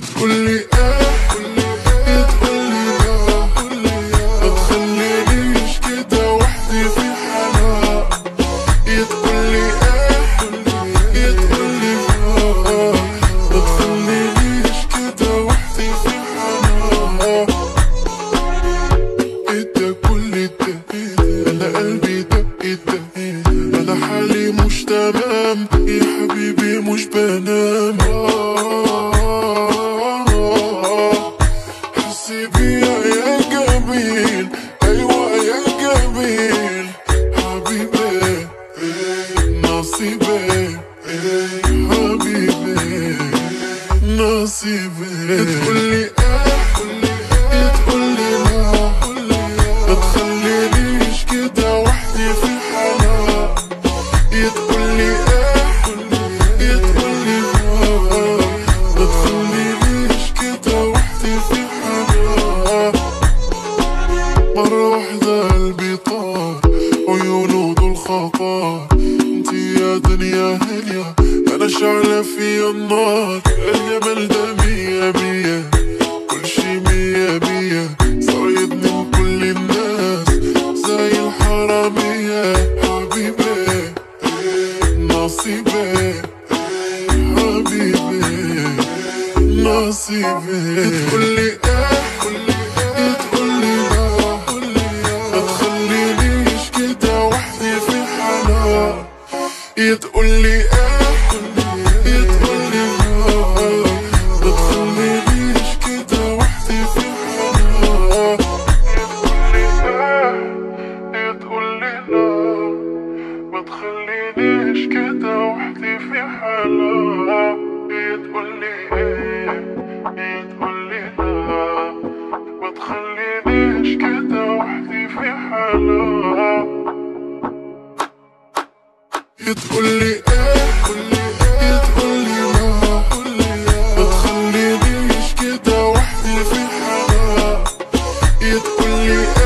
تقول لي آه تقول بنام حسي بيا يا جميل أيوه يا جميل حبيبي نصيبي حبيبي نصيبي تقولي تخلينيش كده وحدي في حالها تقولي واحدة قلبي طار عيونه دول خطار انتي يا دنيا هنيا. أنا شعلة فيا النار. الجمال ده مية مية. كل شي مية مية. من كل الناس. زي الحرامية. حبيبي نصيبي حبيبي نصيبي تقولي آه. آه تقولي لا ما تخلينيش كده وحدي في آه. تقولي لا تخلينيش كده وحدي في حالها تقولي إيه؟ إيه